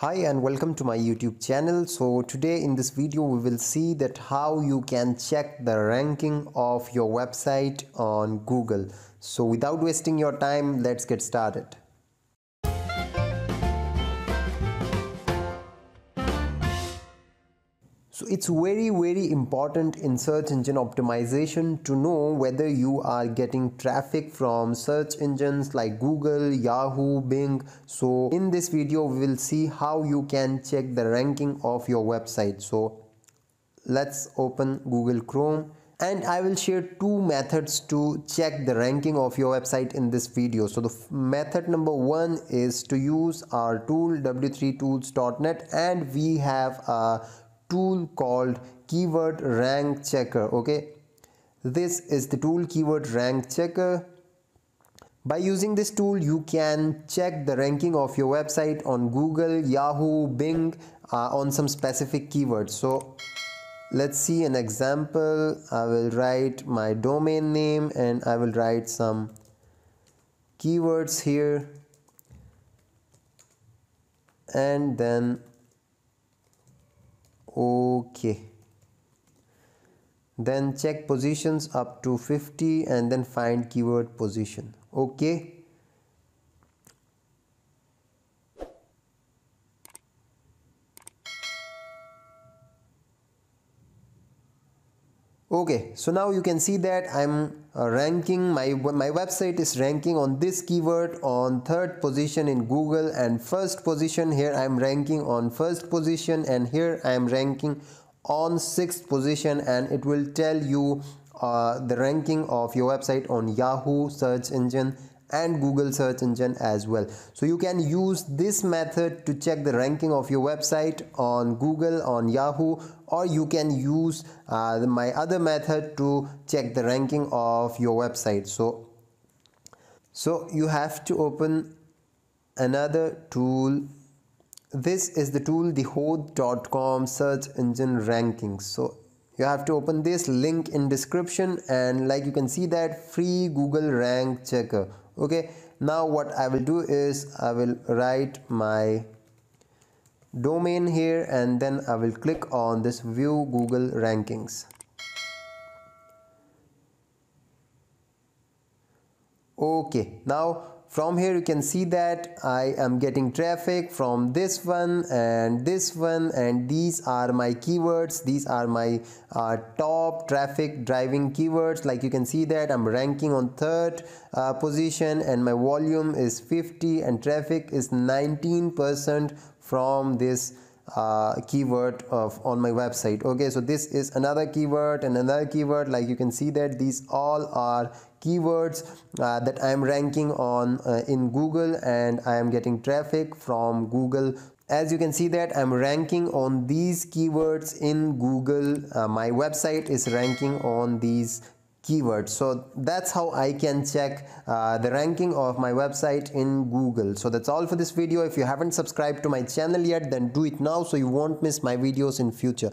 Hi and welcome to my YouTube channel. So today in this video we will see that how you can check the ranking of your website on Google. So without wasting your time, let's get started. So it's very very important in search engine optimization to know whether you are getting traffic from search engines like Google, Yahoo, Bing. So in this video we will see how you can check the ranking of your website. So let's open Google Chrome and I will share two methods to check the ranking of your website in this video. So the method number one is to use our tool w3tools.net and we have a tool called keyword rank checker okay? This is the tool keyword rank checker. By using this tool you can check the ranking of your website on google yahoo bing uh, on some specific keywords. So let's see an example. I will write my domain name and i will write some keywords here. And then okay. Then check positions up to 50 and then find keyword position. Okay okay so now you can see that i'm uh, ranking my my website is ranking on this keyword on third position in google and first position. Here i'm ranking on first position and here i'm ranking on sixth position and it will tell you uh, the ranking of your website on yahoo search engine and Google search engine as well. So you can use this method to check the ranking of your website on Google, on Yahoo, or you can use uh, my other method to check the ranking of your website. So, so you have to open another tool this is the tool the hoth.com search engine rankings so you have to open this link in description and like you can see that free google rank checker okay. Now what i will do is i will write my domain here and then i will click on this view google rankings okay now from here you can see that I am getting traffic from this one and this one and these are my keywords. These are my uh, top traffic driving keywords. Like you can see that I'm ranking on third uh, position and my volume is 50 and traffic is 19% from this uh, keyword of on my website. Okay so this is another keyword and another keyword. Like you can see that these all are keywords uh, that I am ranking on uh, in Google and I am getting traffic from Google. As you can see that I'm ranking on these keywords in Google. Uh, my website is ranking on these keywords so that's how I can check uh, the ranking of my website in Google. So that's all for this video. If you haven't subscribed to my channel yet then do it now so you won't miss my videos in future